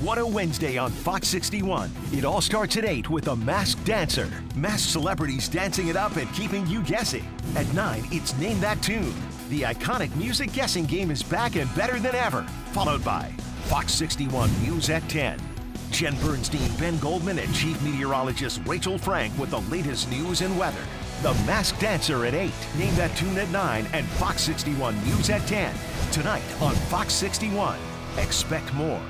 What a Wednesday on Fox 61. It all starts at 8 with a masked dancer. Masked celebrities dancing it up and keeping you guessing. At 9, it's Name That Tune. The iconic music guessing game is back and better than ever. Followed by Fox 61 News at 10. Jen Bernstein, Ben Goldman, and Chief Meteorologist Rachel Frank with the latest news and weather. The Masked Dancer at 8, Name That Tune at 9, and Fox 61 News at 10. Tonight on Fox 61. Expect more.